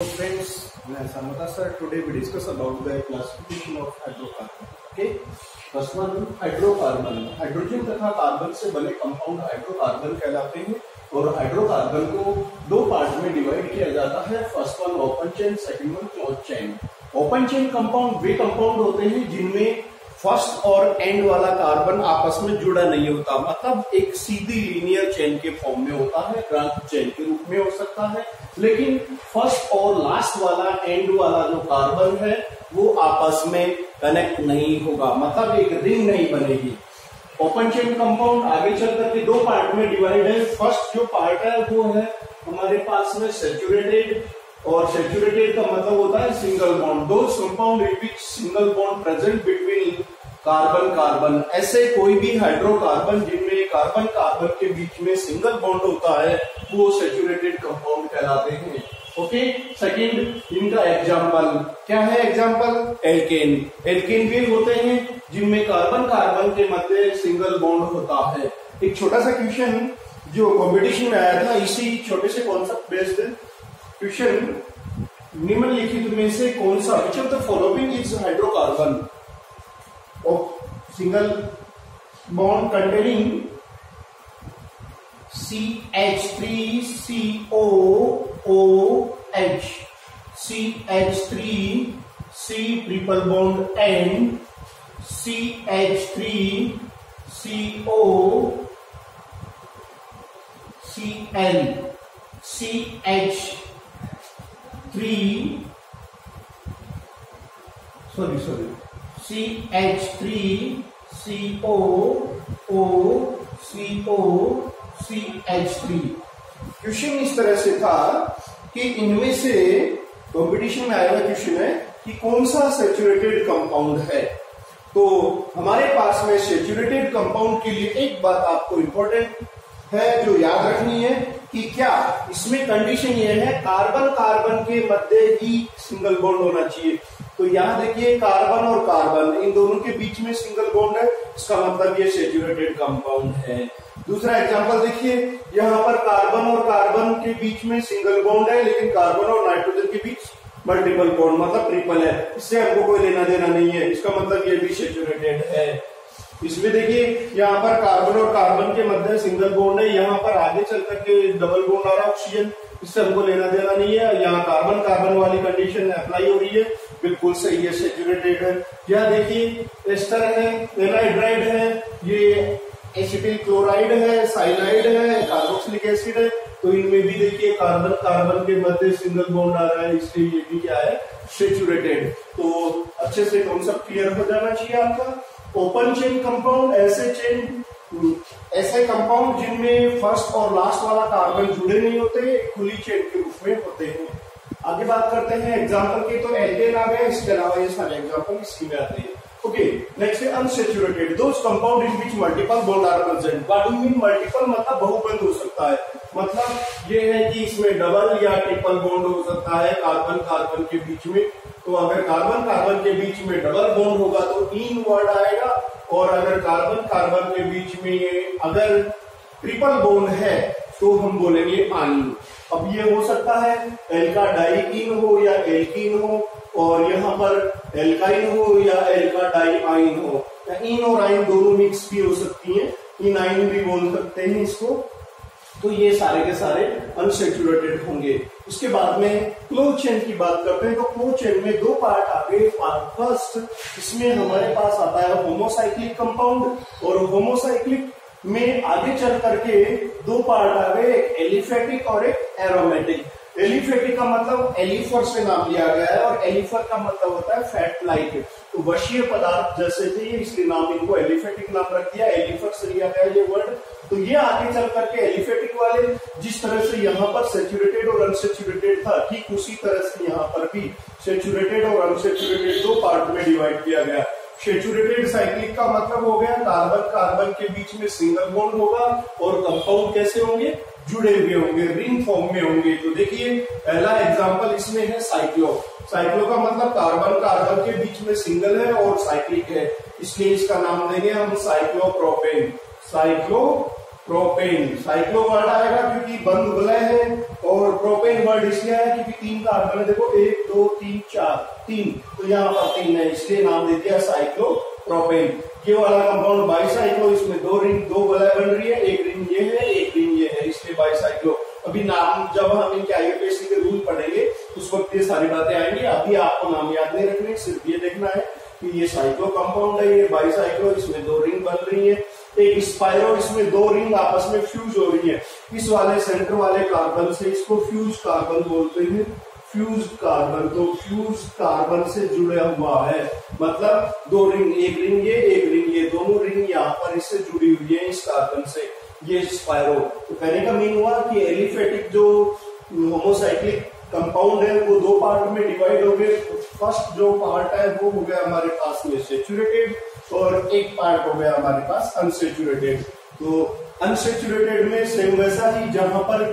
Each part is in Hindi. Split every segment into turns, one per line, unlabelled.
friends, Samata sir. Today we discuss about the classification of hydrocarbon. Okay. First one hydrocarbon hydrogen तथा कार्बन से बने कंपाउंड हाइड्रोकार्बन कहलाते हैं और हाइड्रोकार्बन को दो पार्ट में डिवाइड किया जाता है first one open chain second one close chain open chain compound वे कंपाउंड होते हैं जिनमें फ़र्स्ट और एंड वाला कार्बन आपस में जुड़ा नहीं होता मतलब एक सीधी लीनियर चेन के फॉर्म में होता है ब्रांच चेन के रूप में हो सकता है। लेकिन फ़र्स्ट और लास्ट वाला एंड वाला जो कार्बन है, वो आपस में कनेक्ट नहीं होगा मतलब एक रिंग नहीं बनेगी। ओपन चेन कंपाउंड आगे चल करके दो पार्ट में डिवाइड है। फ़र्स्ट जो पार्ट है, वो है हमारे पास में सेचुरेटेड और सेचुरेटेड का मतलब होता है सिंगल बॉन्ड दो compound in which single bond present between carbon carbon ऐसे कोई भी हाइड्रोकार्बन जिनमें कार्बन कार्बन के बीच में सिंगल बॉन्ड होता है, वो सेचुरेटेड कंपाउंड कहलाते हैं. ओके सेकंड इनका एग्जांपल क्या है एग्जांपल एल्केन एल्केन भी होते हैं जिनमें कार्बन कार्बन के मध्य सिंगल बॉन्ड होता है. एक छोटा सा क्वेश्चन जो कॉम्पिटिशन में आया था, इसी छोटे से कॉन्सेप्ट बेस्ड क्वेश्चन निम्नलिखित में से कौन सा which of the following is hydrocarbon of single bond containing CH3COOH CH3 C triple bond N. CH3 CO Cl CH3 sorry sorry. CH3 CO O CO C H three question इस तरह से था कि इनमें से कॉम्पिटिशन में आया हुआ क्वेश्चन है कि कौन सा सेचुरेटेड कंपाउंड है। तो हमारे पास में सेचुरेटेड कंपाउंड के लिए एक बात आपको इंपॉर्टेंट है जो याद रखनी है कि क्या इसमें कंडीशन ये है कार्बन कार्बन के मध्य ही सिंगल बॉन्ड होना चाहिए। तो यहाँ देखिए कार्बन और कार्बन इन दोनों के बीच में सिंगल बॉन्ड है, इसका मतलब ये सेचुरेटेड कंपाउंड है। दूसरा एग्जांपल देखिए, यहाँ पर कार्बन और कार्बन के बीच में सिंगल बॉन्ड है, लेकिन कार्बन और नाइट्रोजन के बीच मल्टीपल बॉन्ड मतलब ट्रिपल है। इससे हमको कोई लेना देना नहीं है, इसका मतलब ये भी सेचुरेटेड है। इसमें देखिए, यहाँ पर कार्बन और कार्बन के मध्य सिंगल बॉन्ड है। यहाँ पर आगे चल करके डबल बॉन्ड आ रहा ऑक्सीजन इससे हमको लेना देना नहीं है। यहाँ कार्बन कार्बन वाली कंडीशन अप्लाई हो रही है। बिल्कुल सही है सेचुरेटेड है। यह देखिए एस्टर है एनाइड्राइड है, ये एसिटिल क्लोराइड है साइनाइड है कार्बोक्सिलिक एसिड है। तो इनमें भी देखिए कार्बन कार्बन के मध्य सिंगल बॉन्ड आ रहा है। इसलिए ये भी क्या है सेचुरेटेड तो अच्छे से कॉन्सेप्ट क्लियर हो जाना चाहिए आपका। ओपन चेन कंपाउंड ऐसे चेन ऐसे कंपाउंड जिनमें फ़र्स्ट और लास्ट वाला कार्बन जुड़े नहीं होते, खुली चेन के रूप में होते हैं। आगे बात करते हैं एग्ज़ाम्पल की तो एल्केन आ गया इसके अलावा ये सारे एग्ज़ाम्पल इसी में आते हैं। Okay, next है unsaturated. Those compound in which multiple bond are present. What do you mean multiple? मतलब बहुबंद हो सकता है मतलब ये है कि इसमें डबल या ट्रिपल बॉन्ड हो सकता है कार्बन कार्बन के बीच में तो अगर कार्बन कार्बन के बीच में डबल बॉन्ड होगा तो इन वर्ड आएगा और अगर कार्बन कार्बन के बीच में ये अगर ट्रिपल बॉन्ड है तो हम बोलेंगे आनी अब ये हो सकता है एल्का डाइकिन हो या एल्किन हो और यहाँ पर एल्काइन हो या एल्का डाई आइन हो, या इन और आइन दोनों मिक्स भी हो सकती हैं। इन आइन भी बोल सकते हैं इसको। तो ये सारे के सारे अनसेचुरेटेड होंगे। उसके बाद में क्लो चेन की बात करते हैं। तो क्लो चेन में दो पार्ट आ गए फ़र्स्ट इसमें हमारे पास आता है होमोसाइक्लिक कंपाउंड और होमोसाइक्लिक में आगे चल करके दो पार्ट आ गए, एक एलिफेटिक और एक एरोमेटिक एलिफेटिक का मतलब एलिफर से नाम लिया गया है और एलिफर का मतलब होता है फैट लाइक तो वशीय पदार्थ, जैसे थे इसलिए नाम इनको एलिफेटिक नाम रख दिया, एलिफर से लिया गया ये वर्ड तो ये आगे चल करके एलिफेटिक वाले, जिस तरह से यहाँ पर सेचुरेटेड और अनसेचुरेटेड था, ठीक उसी तरह से यहाँ पर भी सेचुरेटेड और अनसेचुरेटेड दो पार्ट में डिवाइड किया गया. सेचुरेटेड साइक्लिक का मतलब हो गया कार्बन कार्बन के बीच में सिंगल बॉन्ड होगा और कंपाउंड कैसे होंगे? जुड़े हुए होंगे रिंग फॉर्म में होंगे। तो देखिए, पहला एग्ज़ाम्पल इसमें है साइक्लो साइक्लो का मतलब कार्बन कार्बन के बीच में सिंगल है और साइक्लिक है। इसलिए इसका नाम देंगे हम cyclopropane cyclopropane cyclo word आएगा क्योंकि बंद विलय है और प्रोपेन वर्ड इसलिए है क्योंकि तीन कार्बन है। देखो, एक, दो, तीन, चार, तीन। तो यहाँ पर तीन है, इसलिए नाम दे दिया साइक्लो प्रोपेन ये वाला कंपाउंड बाईसाइक्लो इसमें दो रिंग दो विलय बन रही है। एक रिंग ये है, एक रिंग ये है इसलिए बाईसाइक्लो अभी नाम, जब हम इनके आईयूपीएससी के रूल पढ़ेंगे, उस वक्त ये सारी बातें आएँगी। अभी आपको नाम याद नहीं रखने, सिर्फ़ ये देखना है कि ये साइक्लो कंपाउंड है, ये बाईसाइक्लो इसमें दो रिंग बन रही है। एक स्पायरो इसमें दो रिंग आपस में फ्यूज हो रही है। इस वाले सेंटर वाले कार्बन से इसको फ्यूज कार्बन बोलते हैं। फ्यूज कार्बन तो फ्यूज कार्बन से जुड़ा हुआ है। मतलब दो रिंग एक रिंग ये, एक रिंग ये, दोनों रिंग यहाँ पर इससे जुड़ी हुई है इस कार्बन से। ये स्पायरो तो कहने का मीन हुआ कि एलिफेटिक जो होमोसाइक्लिक कंपाउंड है, वो दो पार्ट में डिवाइड हो गए। फ़र्स्ट जो पार्ट है, वो हो गया हमारे पास में सेचुरेटेड और एक पार्ट हो गया हमारे पास अनसेचुरेटेड तो अनसेचुरेटेड में सेम वैसा ही जहाँ पर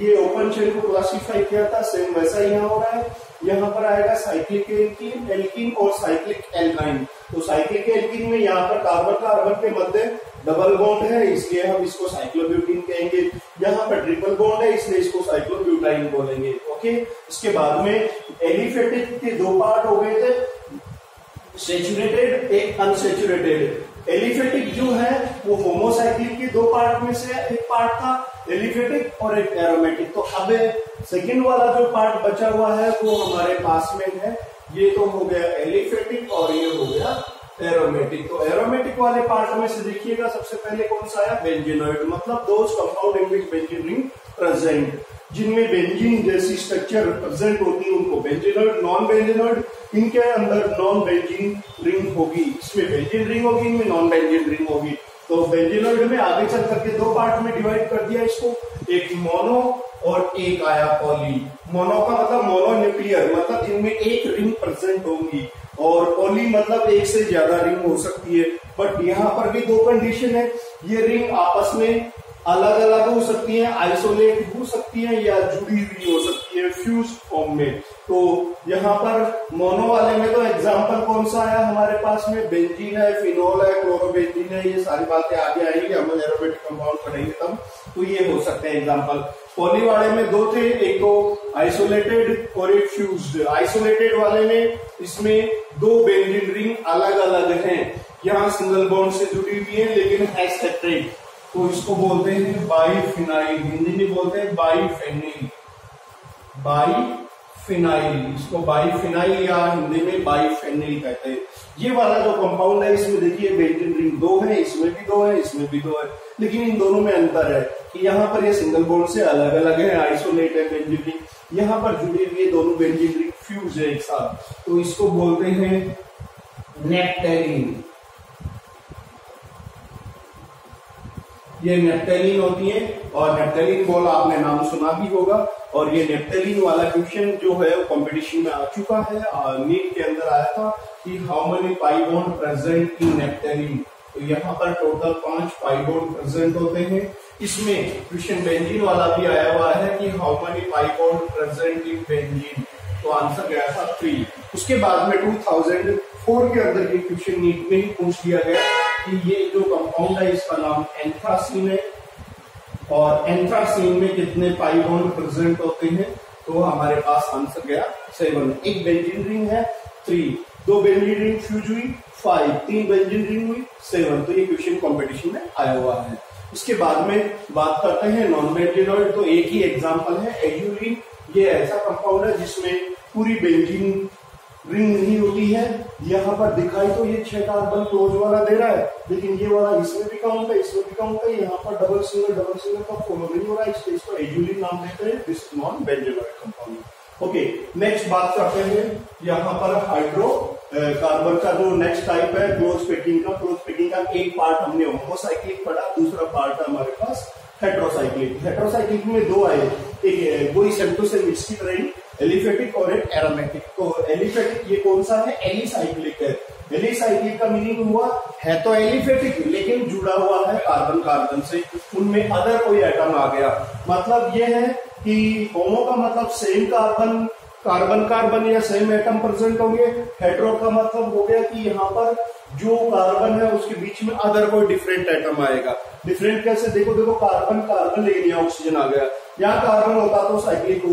ये ओपन चेन को क्लासिफाई किया था सेम वैसा ही यहाँ हो रहा है। यहाँ पर आएगा साइक्लिक एल्किन एल्किन और साइक्लिक एल्काइन तो साइक्लिक एल्किन में यहाँ पर कार्बन कार्बन के मध्य डबल बॉन्ड है, इसलिए हम इसको साइक्लोब्यूटीन कहेंगे। यहाँ पर ट्रिपल बॉन्ड है, इसलिए इसको साइक्लोब्यूटाइन बोलेंगे ओके इसके बाद में एलिफेटिक के दो पार्ट हो गए थे सेचुरेटेड एक अनसेचुरेटेड एलिफेटिक जो है, वो होमोसाइक्लिक के दो पार्ट में से एक पार्ट था एलिफेटिक और एक एरोमेटिक तो अब सेकेंड वाला जो पार्ट बचा हुआ है, वो हमारे पास में है। ये तो हो गया एलिफेटिक और ये हो गया एरोमेटिक तो एरोमेटिक वाले पार्ट में से देखिएगा सबसे पहले कौन सा आया बेंजिनोइड मतलब those compound in which benzene ring present जिनमें बेंजीन जैसी स्ट्रक्चर प्रेजेंट होती है उनको बेंजिनोइड नॉन बेंजिनोइड इनके अंदर नॉन बेंजीन रिंग होगी। इसमें बेंजीन रिंग होगी, इनमें नॉन बेंजीन रिंग होगी। तो बेंजिनोइड में आगे चल करके दो पार्ट में डिवाइड कर दिया इसको। एक मोनो और एक आया पॉली। मोनो का मतलब मोनो न्यूक्लियर मतलब इनमें एक रिंग प्रेजेंट होंगी। और पॉली मतलब एक से ज़्यादा रिंग हो सकती है। बट यहाँ पर भी दो कंडीशन है। ये रिंग आपस में अलग अलग हो सकती है आइसोलेट हो सकती है या जुड़ी हुई हो सकती है। फ्यूज फॉर्म में तो यहाँ पर मोनो वाले में तो एग्ज़ाम्पल कौन सा आया हमारे पास में? बेंजीन है फिनोल है क्लोरोबेंजीन है, ये सारी बातें आगे आएँगी, हम एरोमेटिक कंपाउंड पढ़ेंगे तब। तो ये हो सकते हैं एग्ज़ाम्पल पॉली वाले में दो थे, एक तो आइसोलेटेड और एक फ्यूज आइसोलेटेड वाले में इसमें दो बेंजीन रिंग अलग अलग हैं। यहाँ सिंगल बॉन्ड से जुड़ी हुई है, लेकिन है सेपरेट तो इसको बोलते हैं बाईफिनाइल हिंदी में बोलते हैं बाईफेनिल बाईफिनाइल, इसको बाईफिनाइल या हिंदी में बाईफेनिल कहते हैं। ये वाला जो कंपाउंड है, इसमें देखिए बेंजीन रिंग दो है, इसमें भी दो है, इसमें भी दो है। लेकिन इन दोनों में अंतर है कि यहाँ पर ये सिंगल बॉन्ड से अलग अलग है आइसोलेट है बेंजीन रिंग यहाँ पर जुड़े हुए दोनों बेंजीन रिंग फ्यूज है एक साथ। तो इसको बोलते हैं नेप्टेलिन ये नेप्टेलिन होती है, और नेप्टेलिन बॉल आपने नाम सुना भी होगा। और ये नेप्टेलिन वाला क्वेश्चन जो है, वो कंपटीशन में आ चुका है। नीट के अंदर आया था कि how many pi bond present in naphthalene तो यहाँ पर टोटल पाँच पाइबोन प्रेजेंट होते हैं। इसमें क्वेश्चन बेंजीन वाला भी आया हुआ है कि how many pi bond present in benzene तो आंसर गया था थ्री उसके बाद में 2004 के अंदर ये क्वेश्चन नीट में ही पूछ लिया गया कि ये जो कंपाउंड है, इसका नाम एंथ्रासीन है। और एंथ्रासीन में कितने पाइबॉन्ड प्रेजेंट होते हैं तो हमारे पास आंसर गया सेवन एक बेंजीन रिंग है थ्री दो बेंजीन रिंग फ्यूज हुई फाइव तीन बेंजीन रिंग हुई सेवन तो ये क्वेश्चन कंपटीशन में आया हुआ है। इसके बाद में बात करते हैं नॉन बेंजीनोइड तो एक ही एग्जांपल है एयूरिन ये ऐसा कंपाउंड है जिसमें पूरी बेंजीन रिंग नहीं होती है। यहाँ पर दिखाई तो ये छह कार्बन क्लोज वाला दे रहा है, लेकिन ये वाला इसमें भी काउंट है इसमें भी काउंट है। यहाँ पर डबल सिंगल डबल सिंगल का फॉलो नहीं हो रहा है, इसलिए इसको एजुलिन नाम देते हैं this non benzenoid compound okay next बात करते हैं। यहाँ पर हाइड्रो कार्बन का जो नेक्स्ट टाइप है क्लोज पेकिंग का क्लोज पेकिंग का एक पार्ट हमने होमोसाइक्लिक पढ़ा, दूसरा पार्ट है हमारे पास हेट्रोसाइक्लिक हेट्रोसाइक्लिक में दो आए, एक वही सेंटो से मिक्स की तरह ही एलिफेटिक और एक एरोमेटिक। तो एलिफेटिक ये कौन सा है? एलिसाइक्लिक है। एलिसाइक्लिक का मीनिंग हुआ, है तो एलिफेटिक, लेकिन जुड़ा हुआ है कार्बन कार्बन से। उनमें अदर कोई एटम आ गया। मतलब ये है कि होमो का मतलब सेम कार्बन कार्बन कार्बन या सेम एटम प्रेजेंट होंगे। हेट्रो का मतलब हो गया कि यहाँ पर जो कार्बन है, उसके बीच में अदर कोई डिफरेंट एटम आएगा। डिफरेंट कैसे? देखो देखो कार्बन कार्बन लेकिन यहाँ ऑक्सीजन आ गया। यहाँ कार्बन होता तो साइक्लिक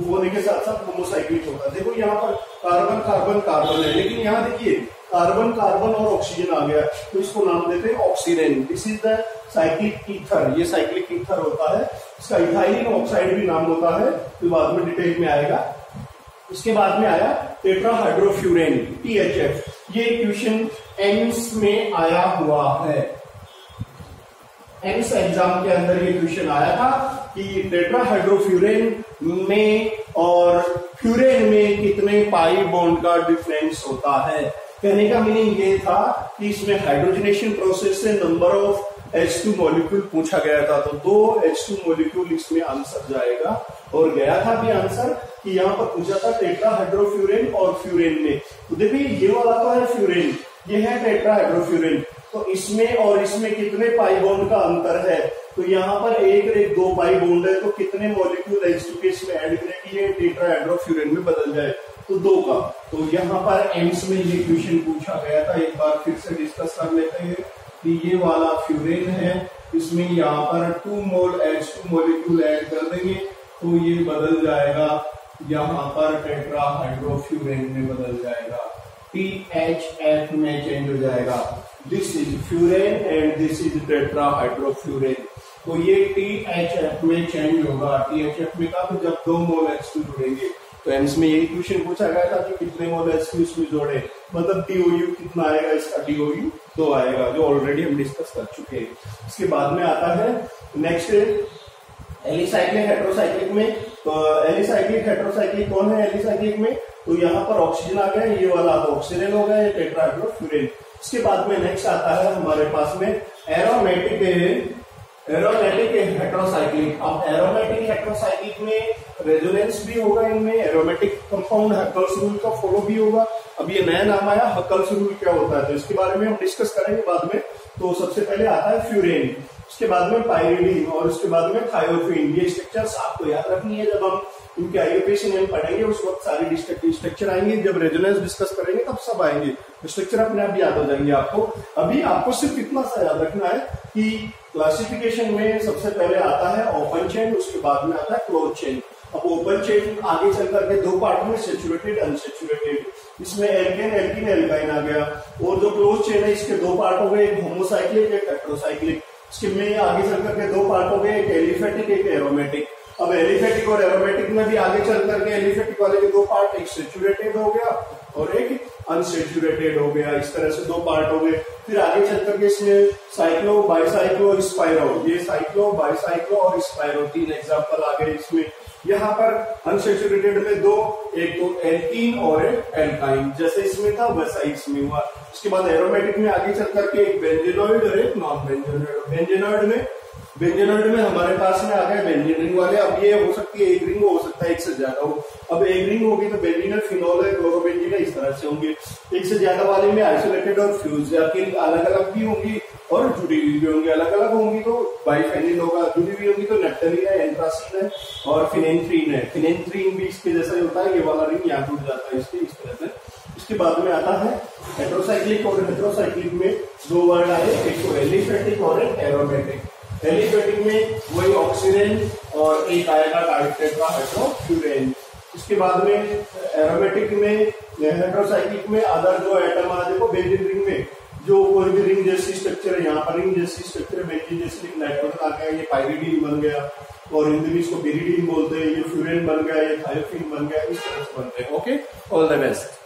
होने के साथ साथ होमोसाइक्लिक होता है। देखो, यहाँ पर कार्बन कार्बन कार्बन है। लेकिन यहाँ देखिए कार्बन कार्बन और ऑक्सीजन आ गया। तो इसको नाम देते हैं oxygen this is the cyclic ether ये साइक्लिक ईथर होता है। इसका इथाइलिन ऑक्साइड भी नाम होता है। तो बाद में डिटेल में आएगा। इसके बाद में आया टेट्राहाइड्रोफ्यूरेन टीएचएफ ये क्वेश्चन एम्स में आया हुआ है। एम्स एग्ज़ाम के अंदर ये क्वेश्चन आया था कि टेट्राहाइड्रोफ्यूरेन में और फ्यूरेन में कितने पाई बॉन्ड का डिफरेंस होता है। कहने का मीनिंग ये था कि इसमें हाइड्रोजनेशन प्रोसेस से नंबर ऑफ़ H2 मॉलिक्यूल पूछा गया था तो दो H2 मॉलिक्यूल इसमें आंसर जाएगा। और गया था भी आंसर कि यहाँ पर पूछा था टेट्राहाइड्रोफ्यूरेन और फ्यूरेन में। तो देखिए, ये वाला तो है फ्यूरेन ये है टेट्राहाइड्रोफ्यूरेन तो इसमें और इसमें कितने पाई बॉन्ड का अंतर है? तो यहाँ पर एक एक दो पाई बॉन्ड है तो कितने मॉलिक्यूल H2 के इसमें ऐड करें कि ये टेट्राहाइड्रोफ्यूरेन में बदल जाए तो दो का। तो यहाँ पर एम्स में ये क्वेश्चन पूछा गया था, एक बार फिर से डिस्कस कर लेते हैं कि ये वाला फ्यूरेन है, इसमें यहाँ पर two mole H two molecule add कर देंगे तो ये बदल जाएगा। यहाँ पर टेट्राहाइड्रोफ्यूरेन में बदल जाएगा। टी एच एफ़ में चेंज हो जाएगा। This is furan and this is tetrahydrofuran तो ये टी एच एफ़ में चेंज होगा। टी एच एफ़ में कब? जब दो मोल एच टू जुड़ेंगे। तो एम्स में यही क्वेश्चन पूछा गया था कि कितने मोल एच टू इसमें जोड़े। मतलब डीओयू कितना आएगा? इसका डीओयू दो आएगा, जो ऑलरेडी हम डिस्कस कर चुके हैं। इसके बाद में आता है। नेक्स्ट एलिसाइक्लिक हेट्रोसाइक्लिक में तो एलिसाइक्लिक हेट्रोसाइक्लिक कौन है एलिसाइक्लिक में? तो यहाँ पर ऑक्सीजन आ गया, ये वाला ऑक्सीजन हो गया टेट्राहाइड्रोफ्यूरेन इसके बाद में नेक्स्ट आता है हमारे पास में एरोमेटिक एरोमेटिक हेट्रोसाइक्लिक अब एरोमेटिक हेट्रोसाइक्लिक में रेजोनेंस भी होगा इनमें एरोमेटिक कंपाउंड हकल्स रूल का फॉलो भी होगा। अब ये नया नाम आया हकल्स रूल क्या होता है? तो इसके बारे में हम डिस्कस करेंगे बाद में। तो सबसे पहले आता है फ्यूरेन उसके बाद में पायरिडीन और उसके बाद में थायोफिन ये स्ट्रक्चर्स आपको याद रखनी है। जब हम इनके आईओपीसी नेम पढ़ेंगे, उस वक्त सारे स्ट्रक्चर आएँगे। जब रेजोनेंस डिस्कस करेंगे, तब सब आएँगे। स्ट्रक्चर अपने आप याद हो जाएँगे आपको। अभी आपको सिर्फ़ इतना सा याद रखना है कि क्लासिफिकेशन में सबसे पहले आता है ओपन चेन उसके बाद में आता है क्लोज चेन अब ओपन चेन आगे चल करके दो पार्ट में सेचुरेटेड अनसेचुरेटेड इसमें एल्केन एल्किन एल्काइन आ गया। और जो क्लोज चेन है, इसके दो पार्ट हो गए, एक होमोसाइक्लिक एक हेट्रोसाइक्लिक इसके में आगे चल करके दो पार्ट हो गए, एक एलिफेटिक, एक एरोमेटिक। अब एलिफेटिक और एरोमेटिक में भी आगे चल करके एलिफेटिक वाले के दो पार्ट एक सेचुरेटेड हो गया और एक अनसेचुरेटेड हो गया, इस तरह से दो पार्ट हो गए। फिर आगे चल करके इसमें साइक्लो बाईसाइक्लो स्पाइरो ये साइक्लो बाईसाइक्लो और स्पाइरो तीन एग्ज़ाम्पल आ गए इसमें। यहाँ पर अनसेचुरेटेड में दो, एक तो एल्कीन और एक एल्काइन जैसे इसमें था, वैसा ही इसमें हुआ। उसके बाद एरोमेटिक में आगे चल करके एक बेंजेनॉइड और एक नॉन बेंजेनॉइड बेंजेनॉइड में बेंजेनॉइड में हमारे पास में आ गए बेंजीन रिंग वाले। अब ये हो सकती है एक रिंग हो सकता है एक से ज़्यादा हो। अब एक रिंग होगी तो बेंजीनल फिनोल है क्लोरोबेंजीन इस तरह से होंगे। एक से ज़्यादा वाले में आइसोलेटेड और फ्यूज फिर अलग अलग भी होंगी और जुड़ी हुई भी होंगी। अलग अलग होंगी तो बाईफेनिल होगा, जुड़ी हुई होंगी तो नेप्टलिन है एंट्रासिन है और फिनेंथ्रीन है। फिनेंथ्रीन भी इसके जैसा ही होता है, ये वाला रिंग यहाँ टूट जाता है इसके, इस तरह से। इसके बाद में आता है हेट्रोसाइक्लिक और हेट्रोसाइक्लिक में दो वर्ड आए, एक तो एलिफेटिक और एक एरोमेटिक एलिफेटिक में वही ऑक्सीजन और एक आएगा हाइड्रोफ्यूरेन इसके बाद में एरोमेटिक में हेट्रोसाइक्लिक में अदर जो एटम आ, देखो बेंजीन रिंग में, जो कोई भी रिंग जैसी स्ट्रक्चर है, यहाँ पर रिंग जैसी स्ट्रक्चर बेंजीन जैसे नाइट्रोजन आ गया, ये पायरिडीन बन गया, और हिंदी में इसको पिरीडीन बोलते हैं, ये फ्यूरेन बन गया, ये थायोफिन बन गया, इस तरह से बनते हैं ओके ऑल द बेस्ट